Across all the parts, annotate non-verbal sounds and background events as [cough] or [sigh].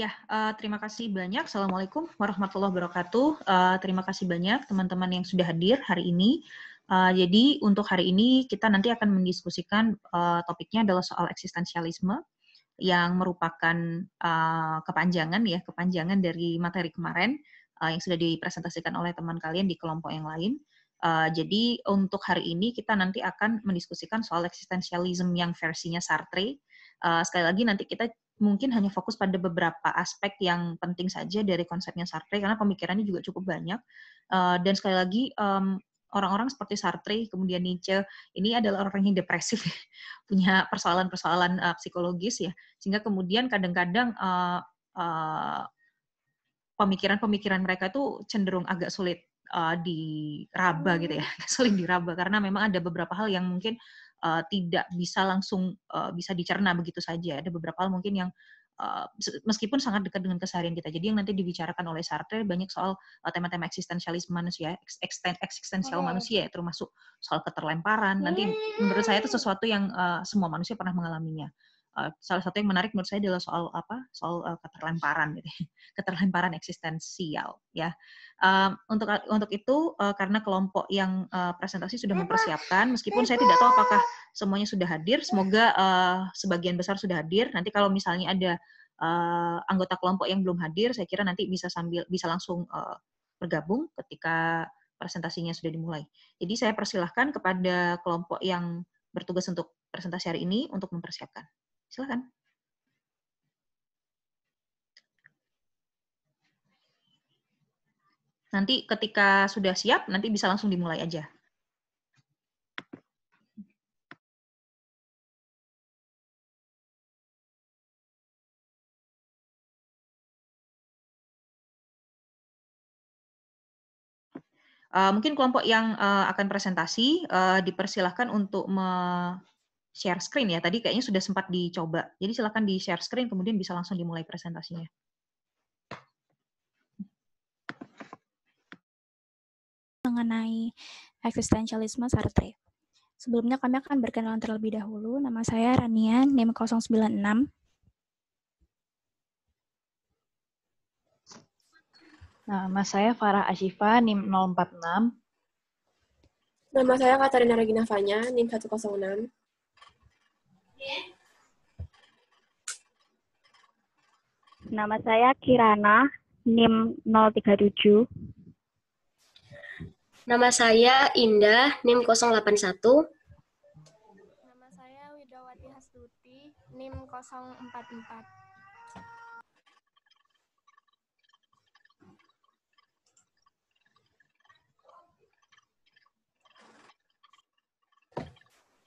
Ya, uh, terima kasih banyak. Assalamualaikum warahmatullahi wabarakatuh. Uh, terima kasih banyak teman-teman yang sudah hadir hari ini. Uh, jadi untuk hari ini kita nanti akan mendiskusikan uh, topiknya adalah soal eksistensialisme yang merupakan uh, kepanjangan ya kepanjangan dari materi kemarin uh, yang sudah dipresentasikan oleh teman kalian di kelompok yang lain. Uh, jadi untuk hari ini kita nanti akan mendiskusikan soal eksistensialisme yang versinya Sartre. Uh, sekali lagi nanti kita mungkin hanya fokus pada beberapa aspek yang penting saja dari konsepnya Sartre karena pemikirannya juga cukup banyak. Uh, dan sekali lagi orang-orang seperti Sartre kemudian Nietzsche ini adalah orang yang depresif [laughs] punya persoalan-persoalan uh, psikologis ya. Sehingga kemudian kadang-kadang uh, pemikiran-pemikiran mereka itu cenderung agak sulit uh, diraba gitu ya [laughs] sulit diraba. Karena memang ada beberapa hal yang mungkin uh, tidak bisa langsung uh, bisa dicerna begitu saja. Ada beberapa hal mungkin yang uh, meskipun sangat dekat dengan keseharian kita. Jadi yang nanti dibicarakan oleh Sartre banyak soal uh, tema-tema eksistensialisme manusia, eksistensial oh. manusia, termasuk soal keterlemparan. Nanti menurut saya itu sesuatu yang uh, semua manusia pernah mengalaminya. Uh, salah satu yang menarik menurut saya adalah soal apa soal uh, keterlemparan gitu ya. [laughs] keterlemparan eksistensial ya. Um, untuk untuk itu uh, karena kelompok yang uh, presentasi sudah mempersiapkan meskipun saya tidak tahu apakah semuanya sudah hadir semoga uh, sebagian besar sudah hadir. Nanti kalau misalnya ada uh, anggota kelompok yang belum hadir saya kira nanti bisa sambil bisa langsung uh, bergabung ketika presentasinya sudah dimulai. Jadi saya persilahkan kepada kelompok yang bertugas untuk presentasi hari ini untuk mempersiapkan Silakan. Nanti ketika sudah siap, nanti bisa langsung dimulai aja. Uh, mungkin kelompok yang uh, akan presentasi uh, dipersilahkan untuk me share screen ya. Tadi kayaknya sudah sempat dicoba. Jadi silakan di share screen kemudian bisa langsung dimulai presentasinya. Mengenai eksistensialisme Sartre. Sebelumnya kami akan berkenalan terlebih dahulu. Nama saya Ranian, NIM 096. Nama saya Farah Ashifa, NIM 046. Nama saya Katarina Regina Fanya, NIM 106. Nama saya Kirana, NIM 037. Nama saya Indah, NIM 081. Nama saya Widawati Hastuti, NIM 044.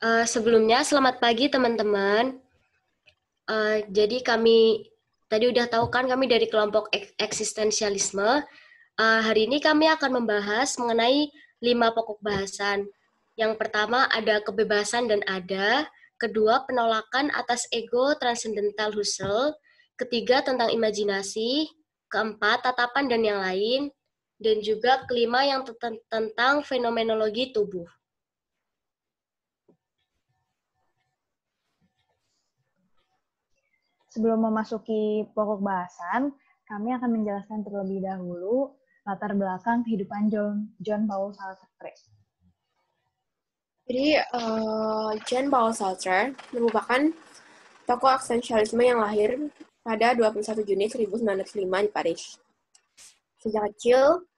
Uh, sebelumnya, selamat pagi teman-teman. Uh, jadi kami tadi udah tahu kan kami dari kelompok ek eksistensialisme. Uh, hari ini kami akan membahas mengenai lima pokok bahasan. Yang pertama ada kebebasan dan ada. Kedua, penolakan atas ego transcendental Husserl. Ketiga, tentang imajinasi. Keempat, tatapan dan yang lain. Dan juga kelima yang tentang fenomenologi tubuh. Sebelum memasuki pokok bahasan, kami akan menjelaskan terlebih dahulu latar belakang kehidupan John, John Paul Sartre. Jadi, uh, John Paul Sartre merupakan tokoh eksistensialisme yang lahir pada 21 Juni 1905 di Paris. Sejak kecil,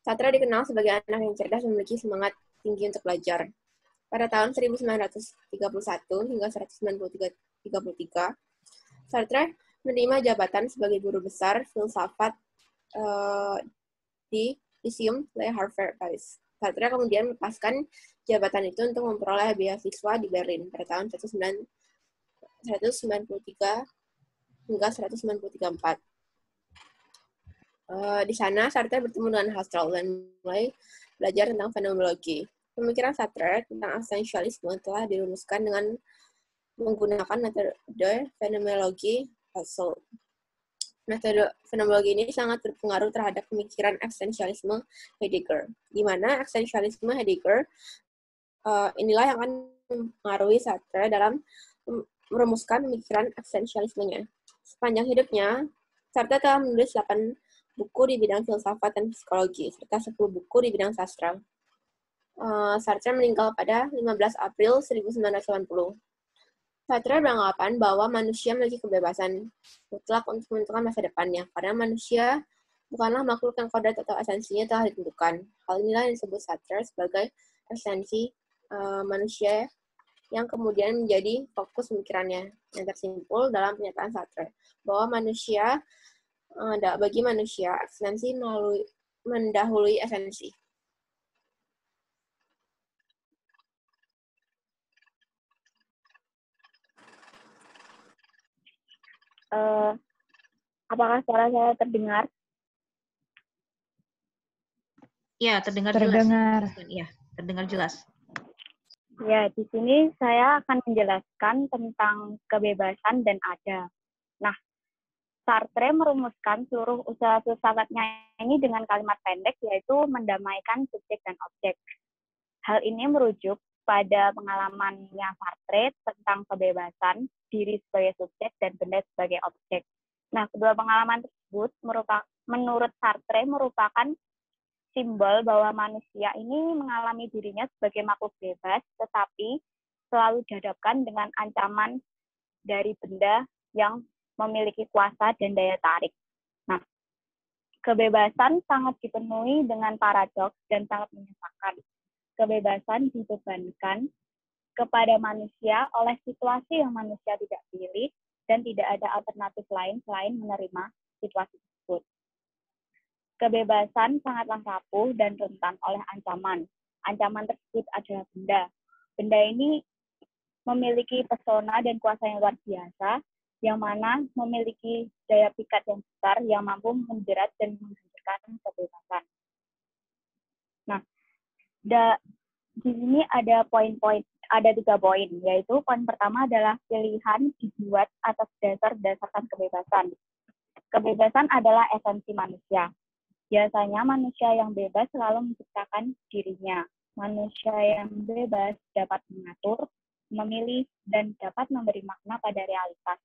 Sartre dikenal sebagai anak yang cerdas dan memiliki semangat tinggi untuk belajar. Pada tahun 1931 hingga 1933, Sartre menerima jabatan sebagai guru besar filsafat uh, di Lyceum Le Harvard Paris. Sartre kemudian melepaskan jabatan itu untuk memperoleh beasiswa di Berlin pada tahun 1993 hingga 1994. Uh, di sana Sartre bertemu dengan Husserl dan mulai belajar tentang fenomenologi. Pemikiran Sartre tentang esensialisme telah dirumuskan dengan menggunakan metode fenomenologi Husserl. Metode fenomenologi ini sangat berpengaruh terhadap pemikiran eksistensialisme Heidegger, di mana eksistensialisme Heidegger uh, inilah yang akan mempengaruhi Sartre dalam merumuskan pemikiran eksistensialismenya. Sepanjang hidupnya, Sartre telah menulis 8 buku di bidang filsafat dan psikologi, serta 10 buku di bidang sastra. Uh, Sartre meninggal pada 15 April 1980. Sartre beranggapan bahwa manusia memiliki kebebasan mutlak untuk menentukan masa depannya, karena manusia bukanlah makhluk yang kodrat atau esensinya telah ditentukan. Hal inilah yang disebut Sartre sebagai esensi uh, manusia yang kemudian menjadi fokus pemikirannya yang tersimpul dalam pernyataan Sartre bahwa manusia uh, bagi manusia esensi melalui mendahului esensi. Uh, apakah suara saya terdengar? Ya, terdengar, terdengar. jelas. Ya, terdengar jelas. Ya, di sini saya akan menjelaskan tentang kebebasan dan ada. Nah, Sartre merumuskan seluruh usaha filsafatnya ini dengan kalimat pendek, yaitu mendamaikan subjek dan objek. Hal ini merujuk pada pengalamannya Sartre tentang kebebasan, diri sebagai subjek, dan benda sebagai objek. Nah, kedua pengalaman tersebut menurut Sartre merupakan simbol bahwa manusia ini mengalami dirinya sebagai makhluk bebas, tetapi selalu dihadapkan dengan ancaman dari benda yang memiliki kuasa dan daya tarik. Nah, kebebasan sangat dipenuhi dengan paradoks dan sangat menyesalkan. Kebebasan dibebankan kepada manusia oleh situasi yang manusia tidak pilih dan tidak ada alternatif lain selain menerima situasi tersebut. Kebebasan sangatlah rapuh dan rentan oleh ancaman. Ancaman tersebut adalah benda. Benda ini memiliki pesona dan kuasa yang luar biasa, yang mana memiliki daya pikat yang besar yang mampu menjerat dan menghancurkan kebebasan. Da, di sini ada poin-poin, ada tiga poin, yaitu poin pertama adalah pilihan dibuat atas dasar dasarkan kebebasan. Kebebasan adalah esensi manusia. Biasanya manusia yang bebas selalu menciptakan dirinya. Manusia yang bebas dapat mengatur, memilih, dan dapat memberi makna pada realitas.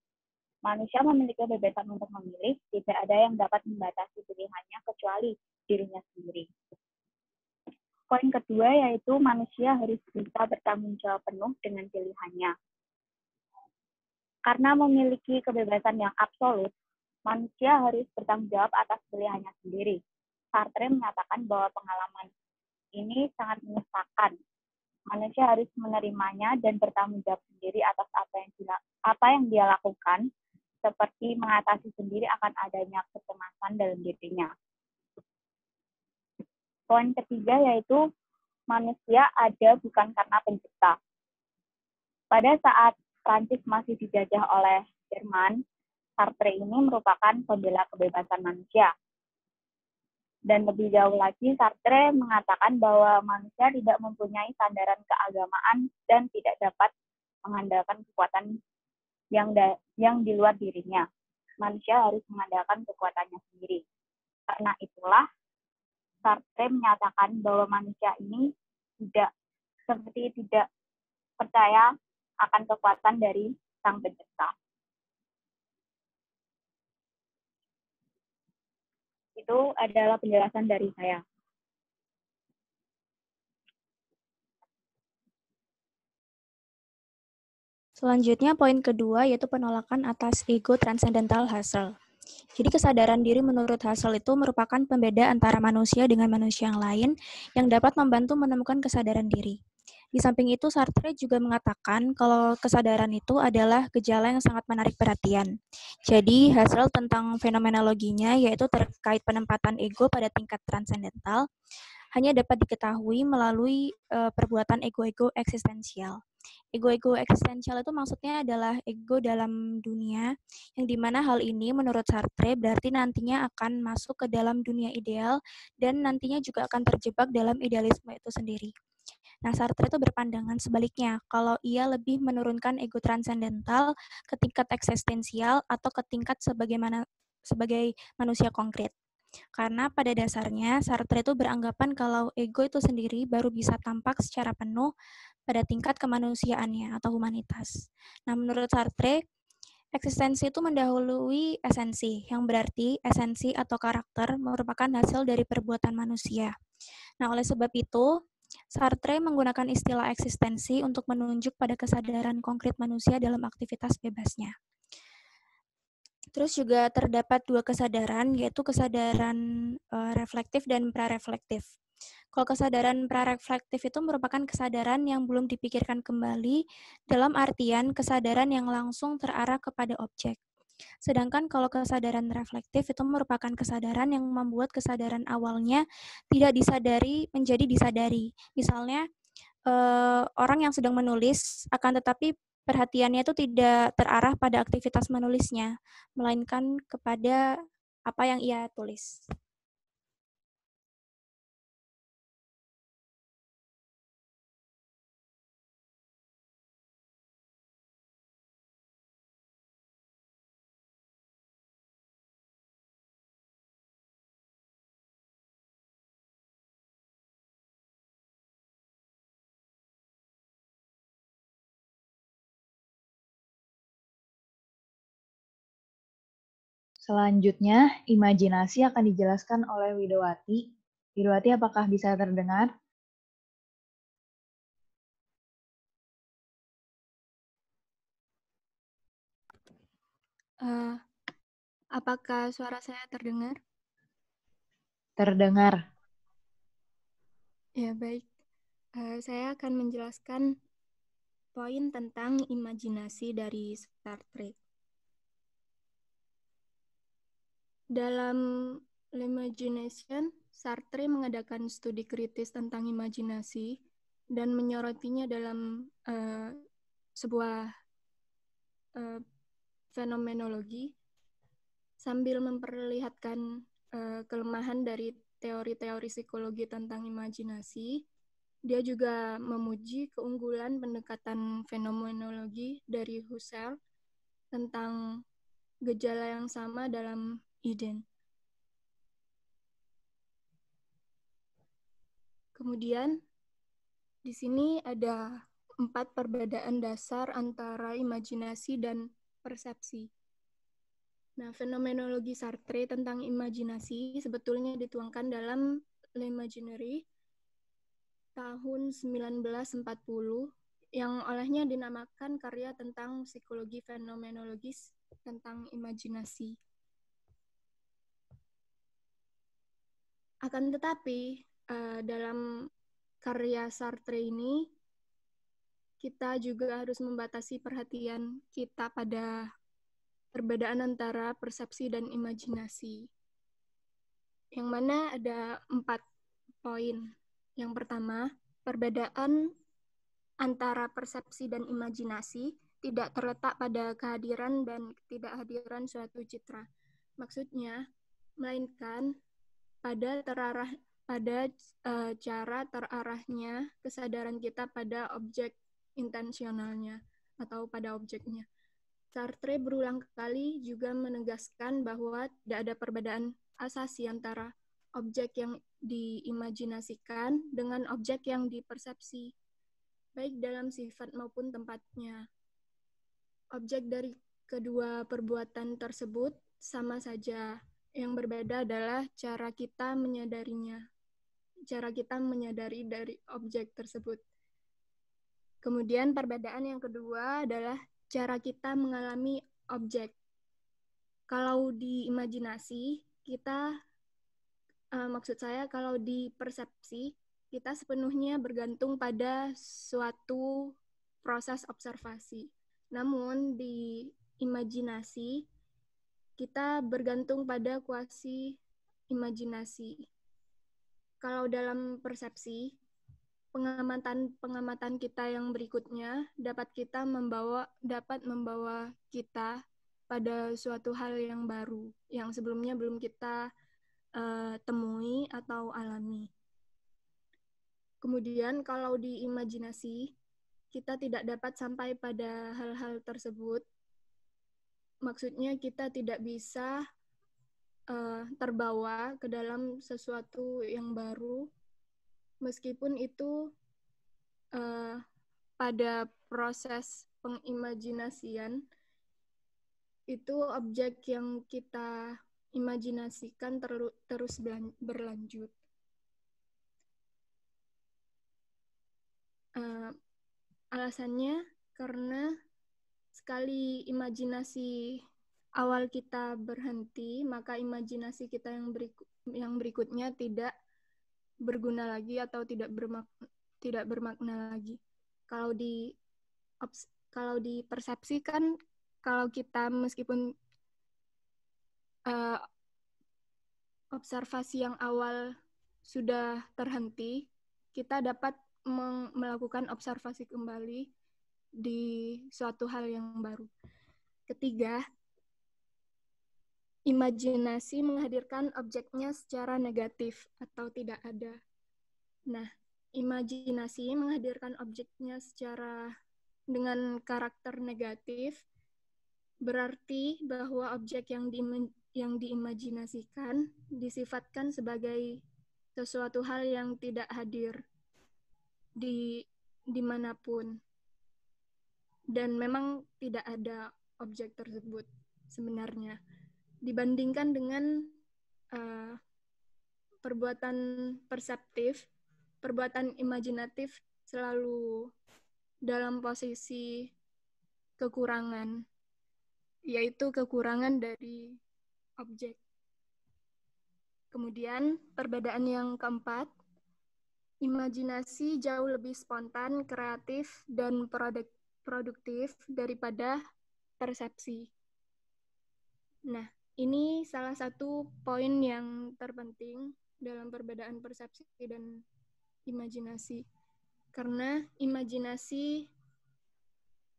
Manusia memiliki kebebasan untuk memilih, tidak ada yang dapat membatasi pilihannya kecuali dirinya sendiri. Poin kedua yaitu manusia harus bisa bertanggung jawab penuh dengan pilihannya. Karena memiliki kebebasan yang absolut, manusia harus bertanggung jawab atas pilihannya sendiri. Sartre menyatakan bahwa pengalaman ini sangat menyesakan. Manusia harus menerimanya dan bertanggung jawab sendiri atas apa yang dia, apa yang dia lakukan, seperti mengatasi sendiri akan adanya kecemasan dalam dirinya. Poin ketiga yaitu manusia ada bukan karena pencipta. Pada saat Prancis masih dijajah oleh Jerman, Sartre ini merupakan pembela kebebasan manusia. Dan lebih jauh lagi, Sartre mengatakan bahwa manusia tidak mempunyai sandaran keagamaan dan tidak dapat mengandalkan kekuatan yang da yang di luar dirinya. Manusia harus mengandalkan kekuatannya sendiri. Karena itulah, Sartre menyatakan bahwa manusia ini tidak seperti tidak percaya akan kekuatan dari sang pencipta. Itu adalah penjelasan dari saya. Selanjutnya poin kedua yaitu penolakan atas ego transcendental Husserl. Jadi kesadaran diri menurut Husserl itu merupakan pembeda antara manusia dengan manusia yang lain yang dapat membantu menemukan kesadaran diri. Di samping itu, Sartre juga mengatakan kalau kesadaran itu adalah gejala yang sangat menarik perhatian. Jadi, hasil tentang fenomenologinya yaitu terkait penempatan ego pada tingkat transendental hanya dapat diketahui melalui uh, perbuatan ego-ego eksistensial. Ego-ego eksistensial itu maksudnya adalah ego dalam dunia, yang di mana hal ini menurut Sartre berarti nantinya akan masuk ke dalam dunia ideal dan nantinya juga akan terjebak dalam idealisme itu sendiri. Nah, Sartre itu berpandangan sebaliknya, kalau ia lebih menurunkan ego transendental ke tingkat eksistensial atau ke tingkat sebagaimana sebagai manusia konkret. Karena pada dasarnya Sartre itu beranggapan kalau ego itu sendiri baru bisa tampak secara penuh pada tingkat kemanusiaannya atau humanitas. Nah, menurut Sartre, Eksistensi itu mendahului esensi, yang berarti esensi atau karakter merupakan hasil dari perbuatan manusia. Nah, oleh sebab itu, Sartre menggunakan istilah eksistensi untuk menunjuk pada kesadaran konkret manusia dalam aktivitas bebasnya. Terus juga terdapat dua kesadaran, yaitu kesadaran uh, reflektif dan prareflektif. Kalau kesadaran prareflektif itu merupakan kesadaran yang belum dipikirkan kembali dalam artian kesadaran yang langsung terarah kepada objek. Sedangkan kalau kesadaran reflektif itu merupakan kesadaran yang membuat kesadaran awalnya tidak disadari menjadi disadari. Misalnya, eh, orang yang sedang menulis akan tetapi perhatiannya itu tidak terarah pada aktivitas menulisnya, melainkan kepada apa yang ia tulis. Selanjutnya, imajinasi akan dijelaskan oleh Widowati. Widowati, apakah bisa terdengar? Uh, apakah suara saya terdengar? Terdengar. Ya, baik. Uh, saya akan menjelaskan poin tentang imajinasi dari Star Trek. Dalam L'Imagination, Sartre mengadakan studi kritis tentang imajinasi dan menyorotinya dalam uh, sebuah uh, fenomenologi sambil memperlihatkan uh, kelemahan dari teori-teori psikologi tentang imajinasi. Dia juga memuji keunggulan pendekatan fenomenologi dari Husserl tentang gejala yang sama dalam Eden. Kemudian di sini ada empat perbedaan dasar antara imajinasi dan persepsi. Nah, fenomenologi Sartre tentang imajinasi sebetulnya dituangkan dalam L'Imaginary tahun 1940 yang olehnya dinamakan karya tentang psikologi fenomenologis tentang imajinasi. Akan tetapi, uh, dalam karya Sartre ini, kita juga harus membatasi perhatian kita pada perbedaan antara persepsi dan imajinasi. Yang mana ada empat poin. Yang pertama, perbedaan antara persepsi dan imajinasi tidak terletak pada kehadiran dan ketidakhadiran suatu citra. Maksudnya, melainkan pada terarah pada uh, cara terarahnya kesadaran kita pada objek intensionalnya atau pada objeknya. Sartre berulang kali juga menegaskan bahwa tidak ada perbedaan asasi antara objek yang diimajinasikan dengan objek yang dipersepsi, baik dalam sifat maupun tempatnya. Objek dari kedua perbuatan tersebut sama saja yang berbeda adalah cara kita menyadarinya, cara kita menyadari dari objek tersebut. Kemudian perbedaan yang kedua adalah cara kita mengalami objek. Kalau di imajinasi, kita, uh, maksud saya kalau di persepsi, kita sepenuhnya bergantung pada suatu proses observasi. Namun di imajinasi, kita bergantung pada kuasi imajinasi. Kalau dalam persepsi, pengamatan pengamatan kita yang berikutnya dapat kita membawa dapat membawa kita pada suatu hal yang baru yang sebelumnya belum kita uh, temui atau alami. Kemudian kalau di imajinasi kita tidak dapat sampai pada hal-hal tersebut maksudnya kita tidak bisa uh, terbawa ke dalam sesuatu yang baru, meskipun itu uh, pada proses pengimajinasian itu objek yang kita imajinasikan terus berlanjut. Uh, alasannya karena sekali imajinasi awal kita berhenti, maka imajinasi kita yang berikut yang berikutnya tidak berguna lagi atau tidak bermak tidak bermakna lagi. Kalau di kalau dipersepsikan kalau kita meskipun uh, observasi yang awal sudah terhenti, kita dapat melakukan observasi kembali di suatu hal yang baru. Ketiga, imajinasi menghadirkan objeknya secara negatif atau tidak ada. Nah, imajinasi menghadirkan objeknya secara dengan karakter negatif berarti bahwa objek yang di yang diimajinasikan disifatkan sebagai sesuatu hal yang tidak hadir di di mana pun dan memang tidak ada objek tersebut sebenarnya. Dibandingkan dengan uh, perbuatan perseptif perbuatan imajinatif selalu dalam posisi kekurangan yaitu kekurangan dari objek. Kemudian perbedaan yang keempat Imajinasi jauh lebih spontan, kreatif, dan produk produktif daripada persepsi. Nah, ini salah satu poin yang terpenting dalam perbedaan persepsi dan imajinasi. Karena imajinasi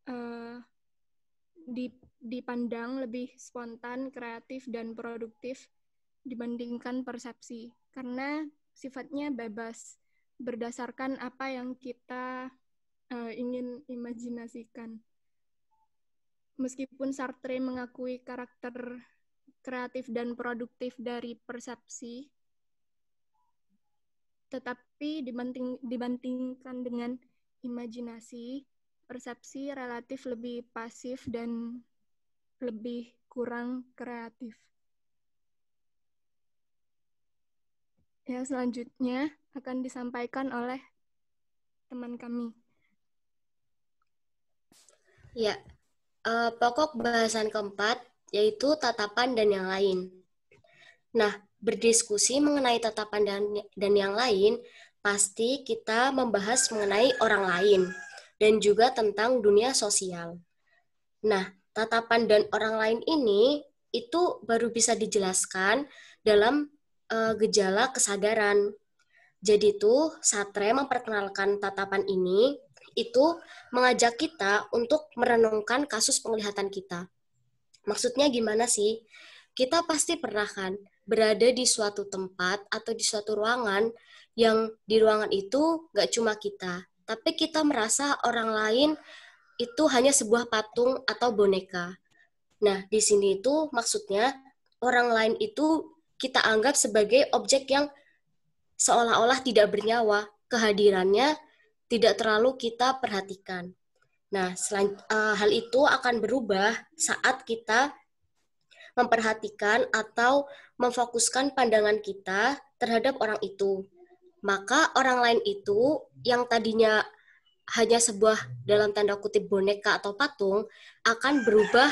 uh, dipandang lebih spontan, kreatif, dan produktif dibandingkan persepsi. Karena sifatnya bebas berdasarkan apa yang kita uh, ingin imajinasikan. Meskipun Sartre mengakui karakter kreatif dan produktif dari persepsi, tetapi dibanding, dibandingkan dengan imajinasi, persepsi relatif lebih pasif dan lebih kurang kreatif. Ya, selanjutnya akan disampaikan oleh teman kami. Ya, uh, pokok bahasan keempat yaitu tatapan dan yang lain. Nah, berdiskusi mengenai tatapan dan, dan yang lain, pasti kita membahas mengenai orang lain dan juga tentang dunia sosial. Nah, tatapan dan orang lain ini itu baru bisa dijelaskan dalam uh, gejala kesadaran. Jadi tuh Satre memperkenalkan tatapan ini itu mengajak kita untuk merenungkan kasus penglihatan kita. Maksudnya gimana sih? Kita pasti pernah kan berada di suatu tempat atau di suatu ruangan yang di ruangan itu nggak cuma kita, tapi kita merasa orang lain itu hanya sebuah patung atau boneka. Nah, di sini itu maksudnya orang lain itu kita anggap sebagai objek yang seolah-olah tidak bernyawa, kehadirannya tidak terlalu kita perhatikan. Nah, selain, uh, hal itu akan berubah saat kita memperhatikan atau memfokuskan pandangan kita terhadap orang itu. Maka orang lain itu yang tadinya hanya sebuah dalam tanda kutip boneka atau patung akan berubah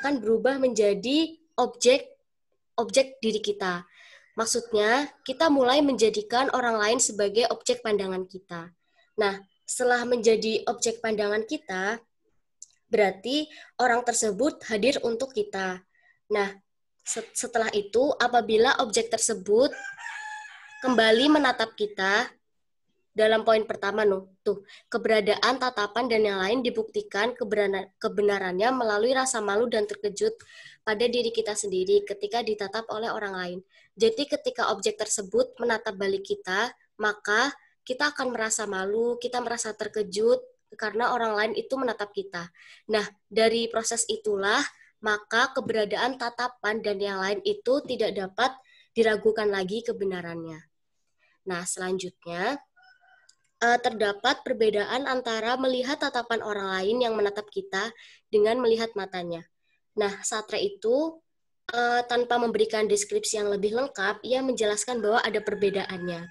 akan berubah menjadi objek objek diri kita. Maksudnya, kita mulai menjadikan orang lain sebagai objek pandangan kita. Nah, setelah menjadi objek pandangan kita, berarti orang tersebut hadir untuk kita. Nah, setelah itu, apabila objek tersebut kembali menatap kita, dalam poin pertama no, tuh keberadaan tatapan dan yang lain dibuktikan kebenarannya melalui rasa malu dan terkejut pada diri kita sendiri ketika ditatap oleh orang lain. Jadi ketika objek tersebut menatap balik kita, maka kita akan merasa malu, kita merasa terkejut karena orang lain itu menatap kita. Nah, dari proses itulah maka keberadaan tatapan dan yang lain itu tidak dapat diragukan lagi kebenarannya. Nah, selanjutnya uh, terdapat perbedaan antara melihat tatapan orang lain yang menatap kita dengan melihat matanya. Nah, Satre itu uh, tanpa memberikan deskripsi yang lebih lengkap, ia menjelaskan bahwa ada perbedaannya.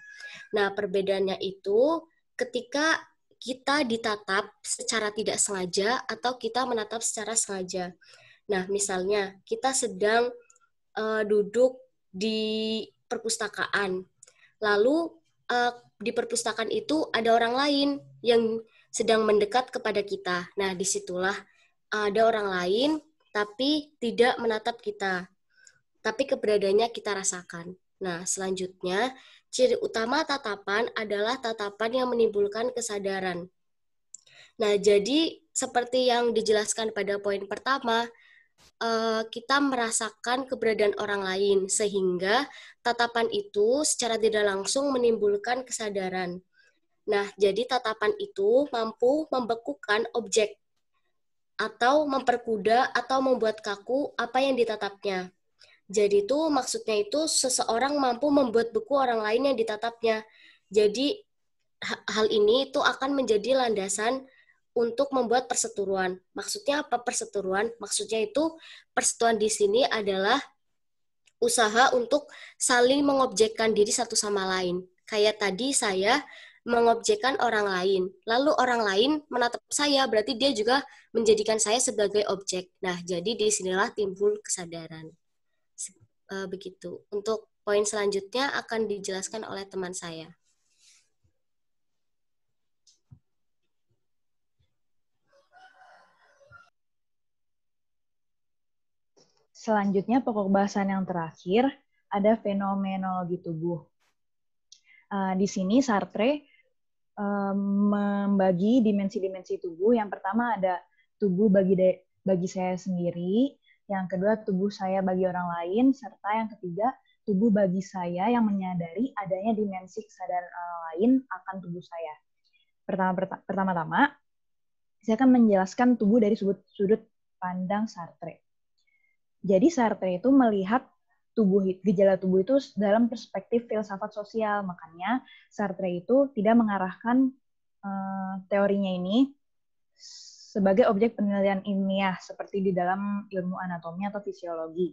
Nah, perbedaannya itu ketika kita ditatap secara tidak sengaja atau kita menatap secara sengaja. Nah, misalnya kita sedang uh, duduk di perpustakaan, lalu uh, di perpustakaan itu ada orang lain yang sedang mendekat kepada kita. Nah, di situlah ada orang lain tapi tidak menatap kita. Tapi keberadaannya kita rasakan. Nah, selanjutnya, ciri utama tatapan adalah tatapan yang menimbulkan kesadaran. Nah, jadi seperti yang dijelaskan pada poin pertama, eh, kita merasakan keberadaan orang lain, sehingga tatapan itu secara tidak langsung menimbulkan kesadaran. Nah, jadi tatapan itu mampu membekukan objek atau memperkuda atau membuat kaku apa yang ditatapnya. Jadi itu maksudnya itu seseorang mampu membuat beku orang lain yang ditatapnya. Jadi hal ini itu akan menjadi landasan untuk membuat perseteruan. Maksudnya apa perseteruan? Maksudnya itu perseteruan di sini adalah usaha untuk saling mengobjekkan diri satu sama lain. Kayak tadi saya mengobjekkan orang lain. Lalu orang lain menatap saya, berarti dia juga menjadikan saya sebagai objek. Nah, jadi di sinilah timbul kesadaran. Eh, begitu. Untuk poin selanjutnya akan dijelaskan oleh teman saya. Selanjutnya, pokok bahasan yang terakhir ada fenomenologi tubuh. Uh, di sini Sartre membagi dimensi-dimensi tubuh. Yang pertama ada tubuh bagi bagi saya sendiri, yang kedua tubuh saya bagi orang lain, serta yang ketiga tubuh bagi saya yang menyadari adanya dimensi kesadaran orang lain akan tubuh saya. Pertama-tama, saya akan menjelaskan tubuh dari sudut, sudut pandang Sartre. Jadi Sartre itu melihat tubuh gejala tubuh itu dalam perspektif filsafat sosial. Makanya Sartre itu tidak mengarahkan uh, teorinya ini sebagai objek penelitian ilmiah seperti di dalam ilmu anatomi atau fisiologi.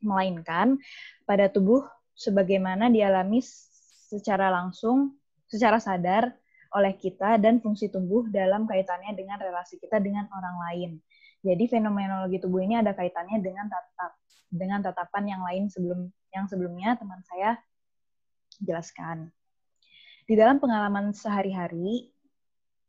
Melainkan pada tubuh sebagaimana dialami secara langsung, secara sadar oleh kita dan fungsi tubuh dalam kaitannya dengan relasi kita dengan orang lain. Jadi fenomenologi tubuh ini ada kaitannya dengan tatap dengan tatapan yang lain sebelum yang sebelumnya teman saya jelaskan. Di dalam pengalaman sehari-hari,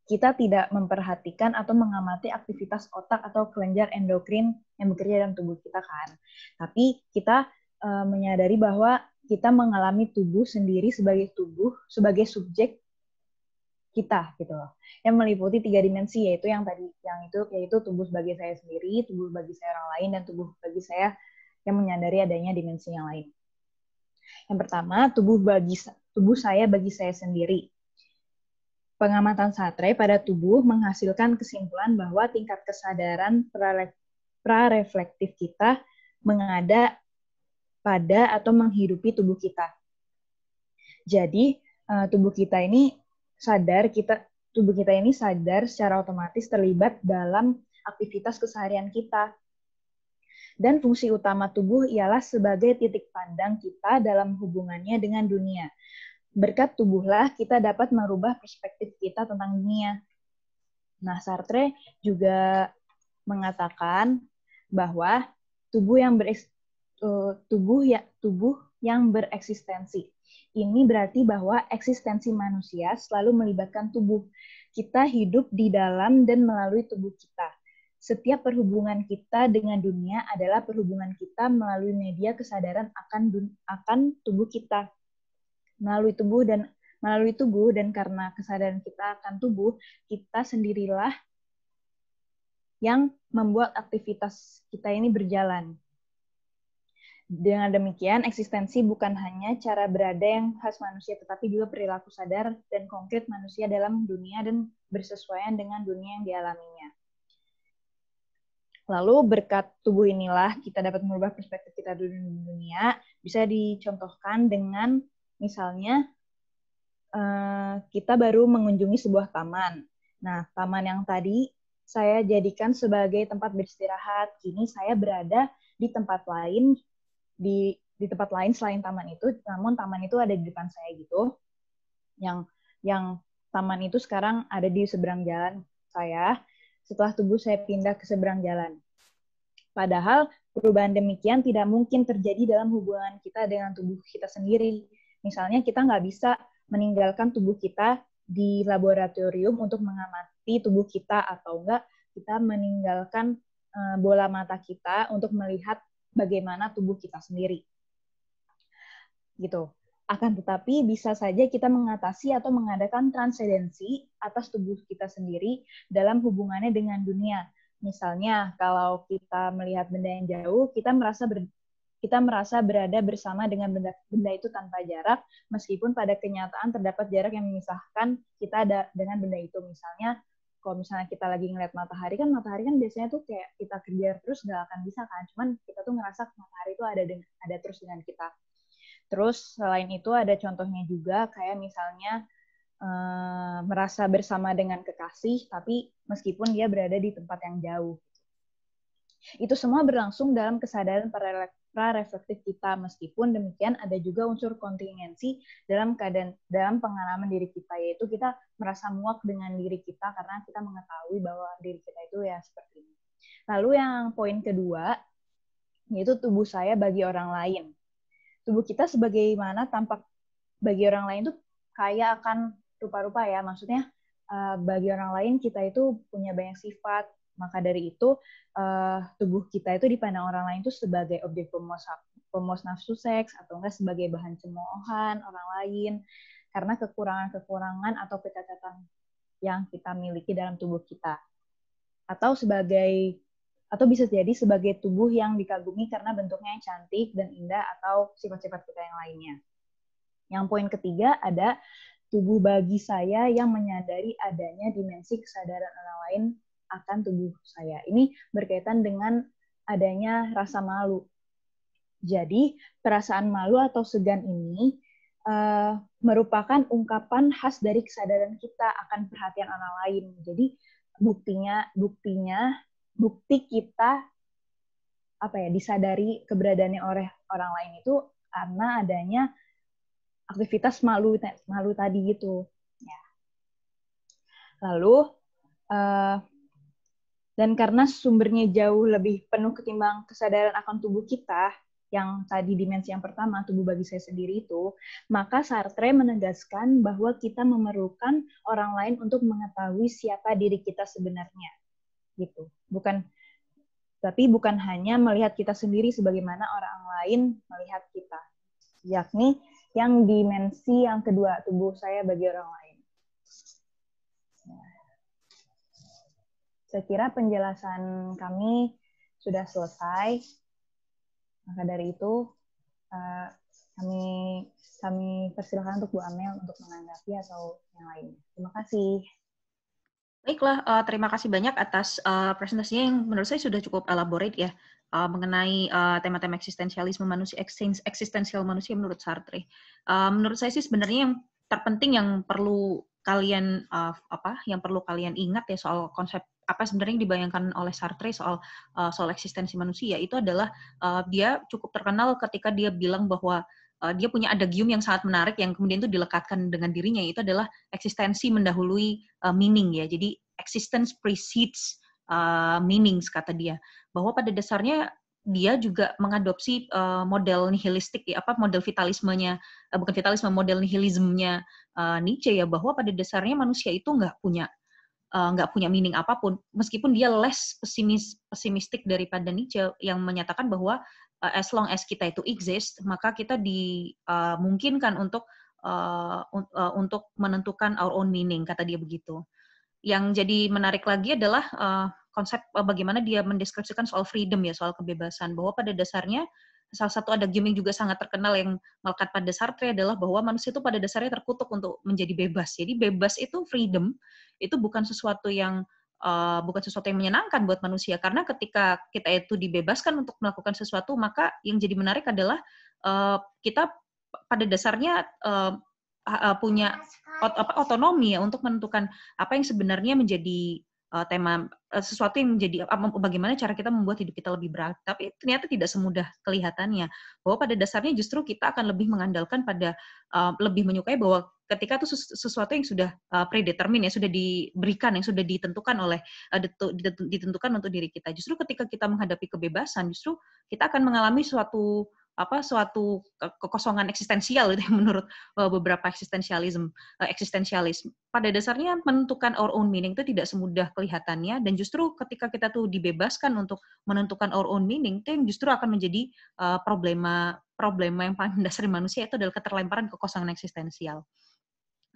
kita tidak memperhatikan atau mengamati aktivitas otak atau kelenjar endokrin yang bekerja dalam tubuh kita kan. Tapi kita uh, menyadari bahwa kita mengalami tubuh sendiri sebagai tubuh, sebagai subjek kita gitu loh. Yang meliputi tiga dimensi yaitu yang tadi yang itu yaitu tubuh sebagai saya sendiri, tubuh bagi saya orang lain dan tubuh bagi saya yang menyadari adanya dimensi yang lain. Yang pertama, tubuh bagi tubuh saya bagi saya sendiri. Pengamatan Satre pada tubuh menghasilkan kesimpulan bahwa tingkat kesadaran prareflektif kita mengada pada atau menghidupi tubuh kita. Jadi, eh, tubuh kita ini sadar kita tubuh kita ini sadar secara otomatis terlibat dalam aktivitas keseharian kita dan fungsi utama tubuh ialah sebagai titik pandang kita dalam hubungannya dengan dunia. Berkat tubuhlah kita dapat merubah perspektif kita tentang dunia. Nah, Sartre juga mengatakan bahwa tubuh yang beres, uh, tubuh ya tubuh yang bereksistensi. Ini berarti bahwa eksistensi manusia selalu melibatkan tubuh. Kita hidup di dalam dan melalui tubuh kita setiap perhubungan kita dengan dunia adalah perhubungan kita melalui media kesadaran akan akan tubuh kita melalui tubuh dan melalui tubuh dan karena kesadaran kita akan tubuh kita sendirilah yang membuat aktivitas kita ini berjalan. Dengan demikian, eksistensi bukan hanya cara berada yang khas manusia, tetapi juga perilaku sadar dan konkret manusia dalam dunia dan bersesuaian dengan dunia yang dialaminya. Lalu berkat tubuh inilah kita dapat merubah perspektif kita di dunia. Bisa dicontohkan dengan misalnya uh, kita baru mengunjungi sebuah taman. Nah, taman yang tadi saya jadikan sebagai tempat beristirahat. Kini saya berada di tempat lain di di tempat lain selain taman itu, namun taman itu ada di depan saya gitu. Yang yang taman itu sekarang ada di seberang jalan saya. Setelah tubuh saya pindah ke seberang jalan. Padahal perubahan demikian tidak mungkin terjadi dalam hubungan kita dengan tubuh kita sendiri. Misalnya kita nggak bisa meninggalkan tubuh kita di laboratorium untuk mengamati tubuh kita atau enggak kita meninggalkan uh, bola mata kita untuk melihat bagaimana tubuh kita sendiri. Gitu. Akan tetapi bisa saja kita mengatasi atau mengadakan transendensi atas tubuh kita sendiri dalam hubungannya dengan dunia. Misalnya, kalau kita melihat benda yang jauh, kita merasa ber, kita merasa berada bersama dengan benda, benda itu tanpa jarak, meskipun pada kenyataan terdapat jarak yang memisahkan kita ada dengan benda itu. Misalnya, kalau misalnya kita lagi ngeliat matahari kan matahari kan biasanya tuh kayak kita kejar terus nggak akan bisa kan. Cuman kita tuh ngerasa matahari itu ada dengan, ada terus dengan kita. Terus selain itu ada contohnya juga kayak misalnya eh, merasa bersama dengan kekasih tapi meskipun dia berada di tempat yang jauh. Itu semua berlangsung dalam kesadaran para pra-reflektif kita. Meskipun demikian ada juga unsur kontingensi dalam keadaan dalam pengalaman diri kita yaitu kita merasa muak dengan diri kita karena kita mengetahui bahwa diri kita itu ya seperti ini. Lalu yang poin kedua yaitu tubuh saya bagi orang lain. Tubuh kita sebagaimana tampak bagi orang lain itu kaya akan rupa-rupa ya. Maksudnya eh, bagi orang lain kita itu punya banyak sifat, maka dari itu uh, tubuh kita itu dipandang orang lain itu sebagai objek pemuas pemuas nafsu seks atau enggak sebagai bahan cemoohan orang lain karena kekurangan-kekurangan atau kecacatan yang kita miliki dalam tubuh kita atau sebagai atau bisa jadi sebagai tubuh yang dikagumi karena bentuknya yang cantik dan indah atau sifat-sifat kita yang lainnya. Yang poin ketiga ada tubuh bagi saya yang menyadari adanya dimensi kesadaran orang lain akan tubuh saya. Ini berkaitan dengan adanya rasa malu. Jadi, perasaan malu atau segan ini uh, merupakan ungkapan khas dari kesadaran kita akan perhatian orang lain. Jadi, buktinya buktinya bukti kita apa ya disadari keberadaannya oleh orang lain itu karena adanya aktivitas malu malu tadi gitu ya lalu uh, dan karena sumbernya jauh lebih penuh ketimbang kesadaran akan tubuh kita, yang tadi dimensi yang pertama, tubuh bagi saya sendiri itu, maka Sartre menegaskan bahwa kita memerlukan orang lain untuk mengetahui siapa diri kita sebenarnya. Gitu. Bukan tapi bukan hanya melihat kita sendiri sebagaimana orang lain melihat kita. Yakni yang dimensi yang kedua, tubuh saya bagi orang lain. Saya kira penjelasan kami sudah selesai. Maka dari itu uh, kami kami persilakan untuk Bu Amel untuk menanggapi atau yang lainnya. Terima kasih. Baiklah, uh, terima kasih banyak atas uh, presentasinya yang menurut saya sudah cukup elaborate ya uh, mengenai tema-tema uh, eksistensialisme manusia, eksistensial manusia menurut Sartre. Uh, menurut saya sih sebenarnya yang terpenting yang perlu kalian uh, apa yang perlu kalian ingat ya soal konsep apa sebenarnya yang dibayangkan oleh Sartre soal uh, soal eksistensi manusia itu adalah uh, dia cukup terkenal ketika dia bilang bahwa uh, dia punya adagium yang sangat menarik yang kemudian itu dilekatkan dengan dirinya itu adalah eksistensi mendahului uh, meaning ya. Jadi existence precedes uh, meanings kata dia. Bahwa pada dasarnya dia juga mengadopsi uh, model nihilistik ya apa model vitalismenya uh, bukan vitalisme model nihilismenya uh, Nietzsche ya bahwa pada dasarnya manusia itu nggak punya nggak uh, punya meaning apa pun meskipun dia less pesimis pesimistik daripada Nietzsche yang menyatakan bahwa uh, as long as kita itu exist maka kita dimungkinkan uh, untuk uh, uh, untuk menentukan our own meaning kata dia begitu yang jadi menarik lagi adalah uh, konsep bagaimana dia mendeskripsikan soal freedom ya, soal kebebasan. Bahwa pada dasarnya salah satu ada game yang juga sangat terkenal yang melekat pada Sartre adalah bahwa manusia itu pada dasarnya terkutuk untuk menjadi bebas. Jadi bebas itu freedom itu bukan sesuatu yang uh, bukan sesuatu yang menyenangkan buat manusia karena ketika kita itu dibebaskan untuk melakukan sesuatu maka yang jadi menarik adalah uh, kita pada dasarnya uh, punya otonomi ya untuk menentukan apa yang sebenarnya menjadi uh, tema uh, sesuatu yang menjadi uh, bagaimana cara kita membuat hidup kita lebih berat. Tapi ternyata tidak semudah kelihatannya. Bahwa pada dasarnya justru kita akan lebih mengandalkan pada uh, lebih menyukai bahwa ketika itu sesuatu yang sudah uh, predetermin ya sudah diberikan yang sudah ditentukan oleh uh, ditentukan untuk diri kita. Justru ketika kita menghadapi kebebasan, justru kita akan mengalami suatu apa suatu kekosongan eksistensial itu [laughs] menurut uh, beberapa eksistensialisme uh, eksistensialis pada dasarnya menentukan our own meaning itu tidak semudah kelihatannya dan justru ketika kita tuh dibebaskan untuk menentukan our own meaning itu yang justru akan menjadi uh, problema problema yang paling [laughs] mendasar manusia itu adalah keterlemparan kekosongan eksistensial.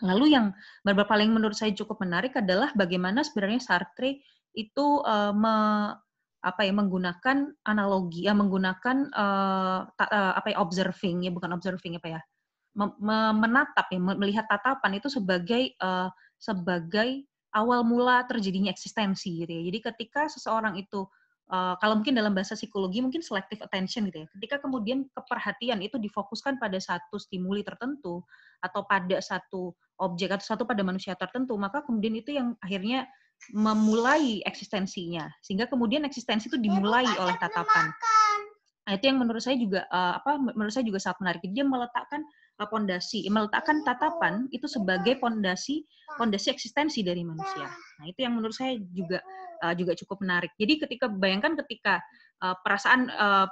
Lalu yang beberapa paling menurut saya cukup menarik adalah bagaimana sebenarnya Sartre itu uh, me, apa ya menggunakan analogi ya menggunakan uh, ta, uh, apa ya observing ya bukan observing apa ya menatap ya melihat tatapan itu sebagai uh, sebagai awal mula terjadinya eksistensi gitu ya. Jadi ketika seseorang itu uh, kalau mungkin dalam bahasa psikologi mungkin selective attention gitu ya. Ketika kemudian keperhatian itu difokuskan pada satu stimuli tertentu atau pada satu objek atau satu pada manusia tertentu, maka kemudian itu yang akhirnya memulai eksistensinya sehingga kemudian eksistensi itu dimulai oleh tatapan. Nah, itu yang menurut saya juga uh, apa menurut saya juga sangat menarik. Dia meletakkan uh, pondasi, meletakkan tatapan itu sebagai pondasi pondasi eksistensi dari manusia. Nah, itu yang menurut saya juga uh, juga cukup menarik. Jadi ketika bayangkan ketika uh, perasaan uh,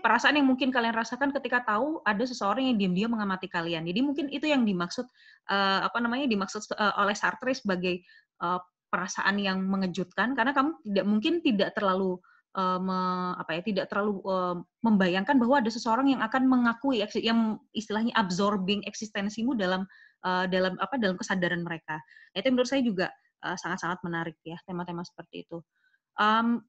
perasaan yang mungkin kalian rasakan ketika tahu ada seseorang yang diam-diam mengamati kalian. Jadi mungkin itu yang dimaksud uh, apa namanya dimaksud uh, oleh Sartre sebagai uh, perasaan yang mengejutkan karena kamu tidak mungkin tidak terlalu uh, me, apa ya tidak terlalu uh, membayangkan bahwa ada seseorang yang akan mengakui yang istilahnya absorbing eksistensimu dalam uh, dalam apa dalam kesadaran mereka. Nah, itu menurut saya juga sangat-sangat menarik ya tema-tema seperti itu. Um,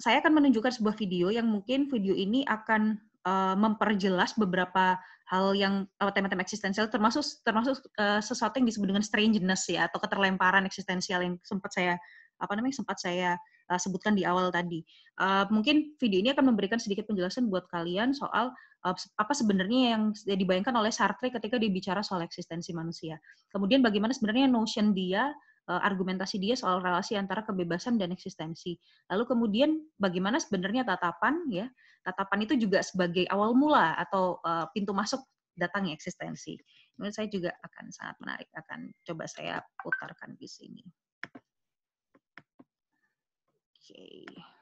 saya akan menunjukkan sebuah video yang mungkin video ini akan uh, memperjelas beberapa hal yang uh, tema-tema eksistensial termasuk termasuk uh, sesuatu yang disebut dengan strangeness ya atau keterlemparan eksistensial yang sempat saya apa namanya sempat saya uh, sebutkan di awal tadi. Uh, mungkin video ini akan memberikan sedikit penjelasan buat kalian soal uh, apa sebenarnya yang dibayangkan oleh Sartre ketika dia bicara soal eksistensi manusia. Kemudian bagaimana sebenarnya notion dia argumentasi dia soal relasi antara kebebasan dan eksistensi. Lalu kemudian bagaimana sebenarnya tatapan ya tatapan itu juga sebagai awal mula atau uh, pintu masuk datangnya eksistensi. Menurut saya juga akan sangat menarik, akan coba saya putarkan di sini. Oke. Okay.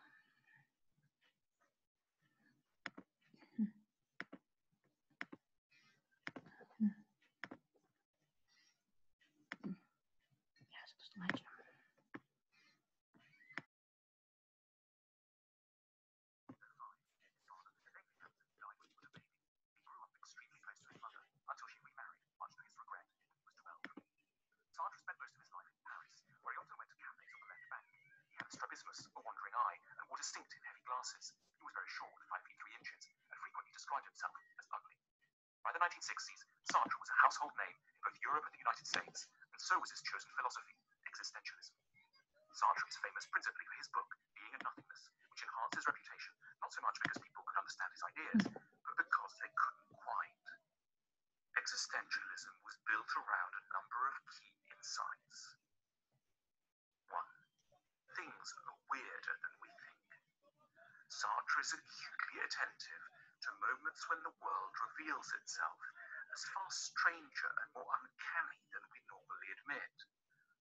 A wandering eye, and wore distinctive heavy glasses. He was very short, 5 feet 3 inches, and frequently described himself as ugly. By the 1960s, Sartre was a household name in both Europe and the United States, and so was his chosen philosophy, existentialism. Sartre is famous principally for his book, Being and Nothingness, which enhanced his reputation not so much because people could understand his ideas, but because they couldn't quite. Existentialism was built around a number of key insights. One, things weirder than we think. Sartre is acutely attentive to moments when the world reveals itself as far stranger and more uncanny than we normally admit.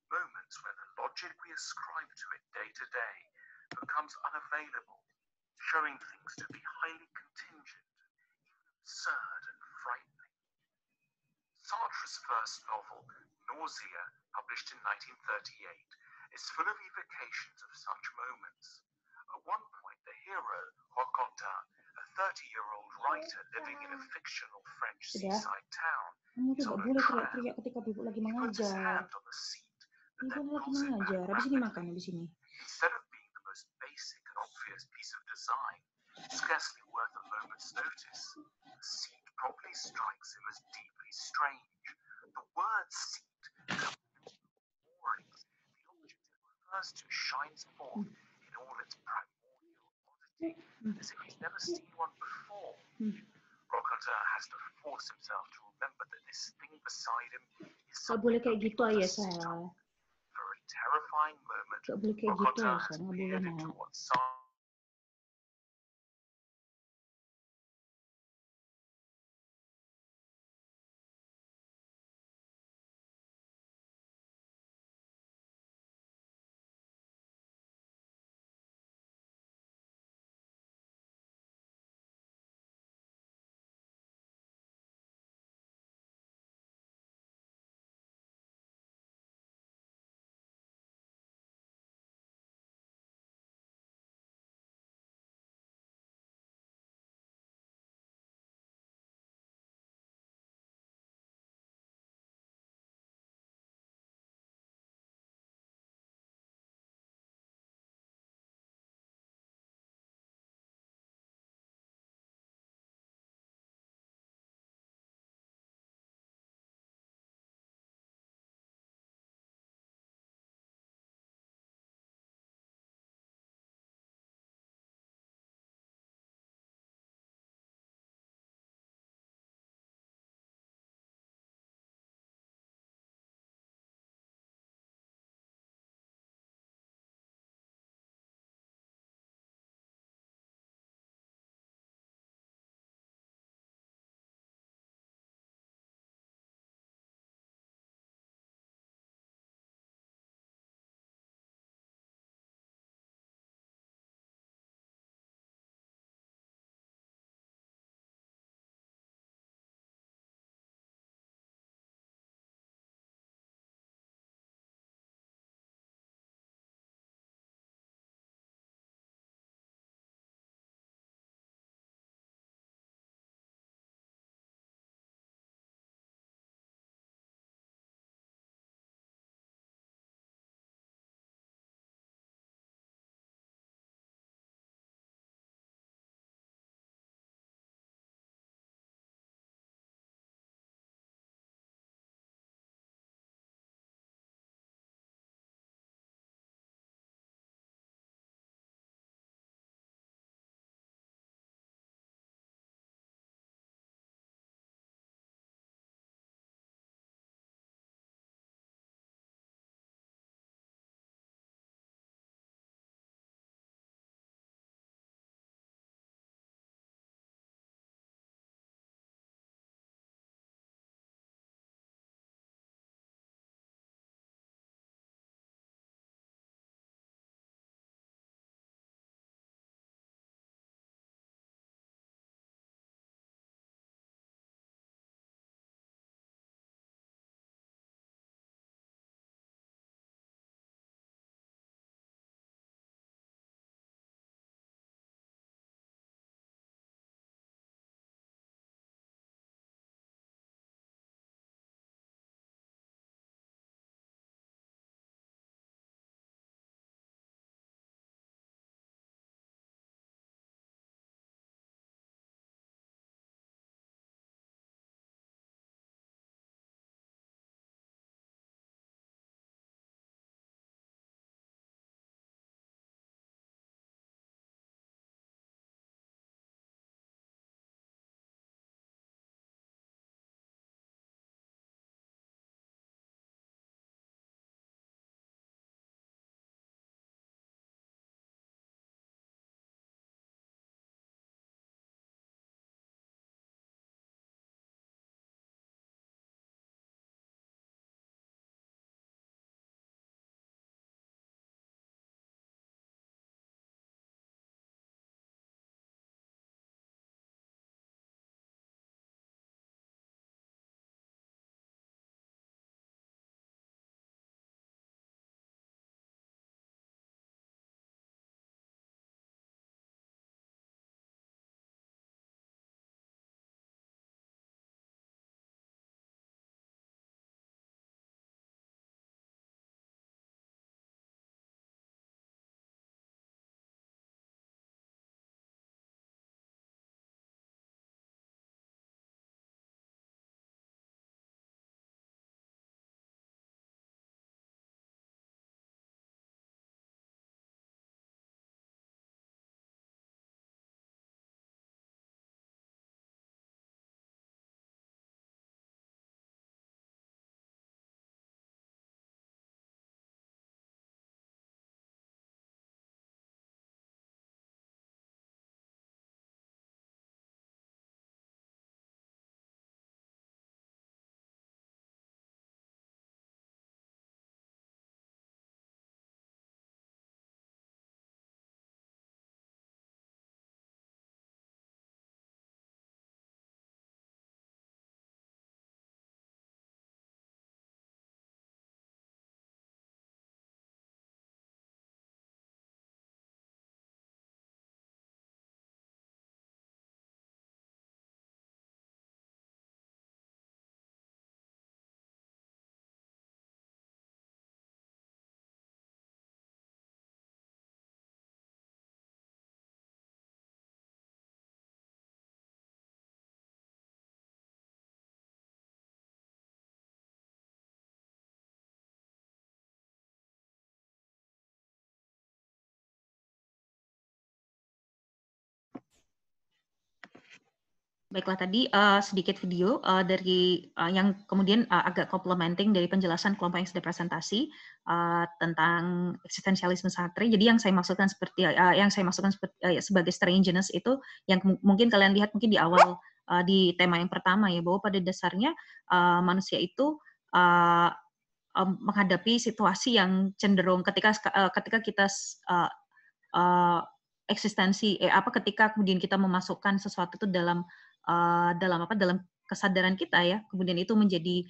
Moments when the logic we ascribe to it day to day becomes unavailable, showing things to be highly contingent, absurd and frightening. Sartre's first novel, Nausea, published in 1938, is full of evocations of such moments. At one point, the hero, Roquentin, a 30-year-old writer living in a fictional French seaside town, is on a tram. He puts his hand on the seat and then pulls it back rapidly. Instead of being the most basic and obvious piece of design, scarcely worth a moment's notice, the seat probably strikes him as deeply strange. The word seat first shines forth in all its primordial oddity, as if he's never seen one before. Rockhunter has to force himself to remember that this thing beside him is boleh kayak gitu aja saya. Very terrifying moment Gak boleh kayak gitu Bogota has. Peered into what some Baiklah tadi uh, sedikit video uh, dari uh, yang kemudian uh, agak complementing dari penjelasan kelompok yang sudah presentasi uh, tentang eksistensialisme Sartre. Jadi yang saya maksudkan seperti uh, yang saya maksudkan seperti, uh, sebagai strangeness itu yang mungkin kalian lihat mungkin di awal uh, di tema yang pertama ya bahwa pada dasarnya uh, manusia itu uh, um, menghadapi situasi yang cenderung ketika uh, ketika kita uh, uh, eksistensi eh, apa ketika kemudian kita memasukkan sesuatu itu dalam uh, dalam apa dalam kesadaran kita ya kemudian itu menjadi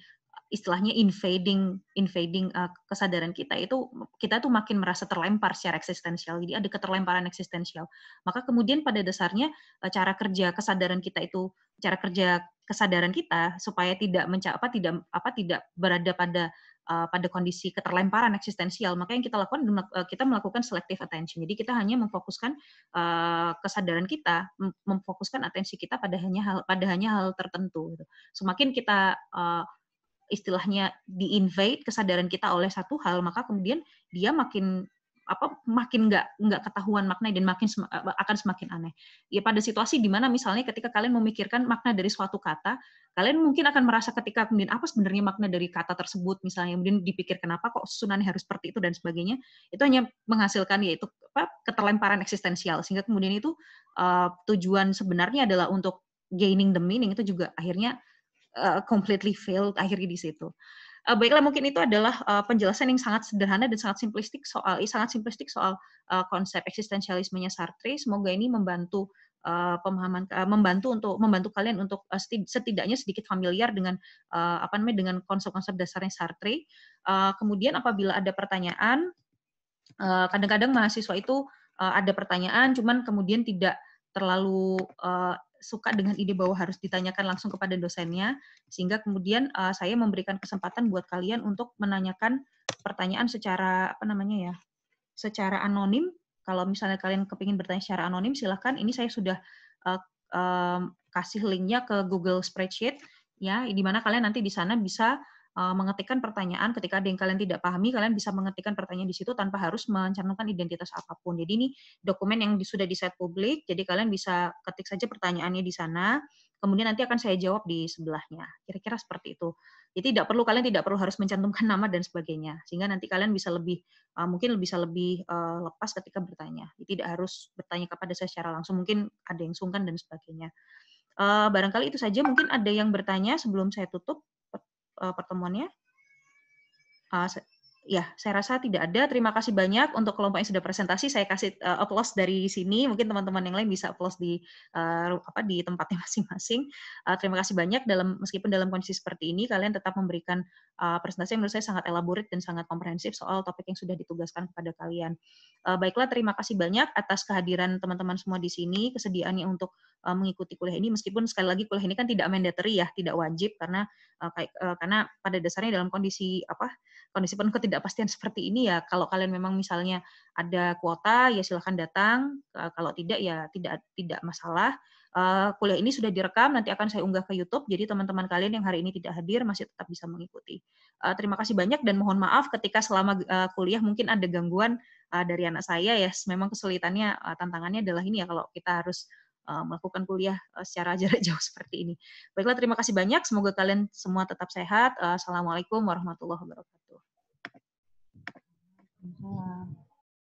istilahnya invading invading uh, kesadaran kita itu kita tuh makin merasa terlempar secara eksistensial. Jadi ada keterlemparan eksistensial. Maka kemudian pada dasarnya uh, cara kerja kesadaran kita itu cara kerja kesadaran kita supaya tidak mencapai apa tidak apa tidak berada pada uh, pada kondisi keterlemparan eksistensial, maka yang kita lakukan uh, kita melakukan selective attention. Jadi kita hanya memfokuskan uh, kesadaran kita, memfokuskan atensi kita pada hanya hal pada hanya hal tertentu. Gitu. Semakin kita istilahnya di-invade kesadaran kita oleh satu hal, maka kemudian dia makin apa makin nggak nggak ketahuan makna dan makin sem akan semakin aneh. Ya pada situasi di mana misalnya ketika kalian memikirkan makna dari suatu kata, kalian mungkin akan merasa ketika kemudian apa sebenarnya makna dari kata tersebut misalnya kemudian dipikir kenapa kok susunannya harus seperti itu dan sebagainya itu hanya menghasilkan yaitu apa keterlemparan eksistensial sehingga kemudian itu uh, tujuan sebenarnya adalah untuk gaining the meaning itu juga akhirnya uh, completely failed akhirnya di situ. Uh, baiklah mungkin itu adalah uh, penjelasan yang sangat sederhana dan sangat simplistik soal sangat simplistik soal uh, konsep eksistensialismenya Sartre. Semoga ini membantu uh, pemahaman uh, membantu untuk membantu kalian untuk uh, setidaknya sedikit familiar dengan uh, apa namanya dengan konsep-konsep dasarnya Sartre. Uh, kemudian apabila ada pertanyaan, kadang-kadang uh, mahasiswa itu uh, ada pertanyaan, cuman kemudian tidak terlalu uh, suka dengan ide bahwa harus ditanyakan langsung kepada dosennya, sehingga kemudian uh, saya memberikan kesempatan buat kalian untuk menanyakan pertanyaan secara apa namanya ya, secara anonim. Kalau misalnya kalian kepingin bertanya secara anonim, silahkan. Ini saya sudah uh, um, kasih linknya ke Google Spreadsheet, ya, di mana kalian nanti di sana bisa uh, mengetikkan pertanyaan ketika ada yang kalian tidak pahami, kalian bisa mengetikkan pertanyaan di situ tanpa harus mencantumkan identitas apa pun. Jadi ini dokumen yang sudah di set publik, jadi kalian bisa ketik saja pertanyaannya di sana, kemudian nanti akan saya jawab di sebelahnya. Kira-kira seperti itu. Jadi tidak perlu kalian tidak perlu harus mencantumkan [laughs] nama dan sebagainya, sehingga nanti kalian bisa lebih uh, mungkin bisa lebih uh, lepas ketika bertanya. Jadi tidak harus bertanya kepada saya secara langsung, mungkin ada yang sungkan dan sebagainya. Barangkali itu saja. Mungkin ada yang bertanya sebelum saya tutup uh, pertemuannya? Uh, ya, saya rasa tidak ada. Terima kasih banyak untuk kelompok yang sudah presentasi. Saya kasih uh, applause dari sini. Mungkin teman-teman yang lain bisa applause di uh, apa di tempatnya [laughs] masing-masing. Uh, terima kasih banyak dalam meskipun dalam kondisi seperti ini kalian tetap memberikan uh, presentasi menurut saya sangat elaborate dan sangat komprehensif soal topik yang sudah ditugaskan kepada kalian. Uh, baiklah, terima kasih banyak atas kehadiran teman-teman semua di sini, kesediaannya untuk uh, mengikuti kuliah ini. Meskipun sekali lagi kuliah ini kan tidak mandatory ya, tidak wajib karena uh, kayak, uh, karena pada dasarnya dalam kondisi apa kondisi penuh ketidakpastian [laughs] seperti ini ya kalau kalian memang misalnya ada kuota ya silahkan datang. Kalau tidak ya tidak tidak masalah uh, kuliah ini sudah direkam nanti akan saya unggah ke YouTube jadi teman-teman kalian yang hari ini tidak hadir masih tetap bisa mengikuti uh, terima kasih banyak dan mohon maaf ketika selama uh, kuliah mungkin ada gangguan uh, dari anak saya ya memang kesulitannya uh, tantangannya adalah ini ya kalau kita harus melakukan kuliah secara [laughs] jarak jauh seperti ini. Baiklah, terima kasih banyak. Semoga kalian semua tetap sehat. Assalamualaikum warahmatullahi wabarakatuh. Waalaikumsalam.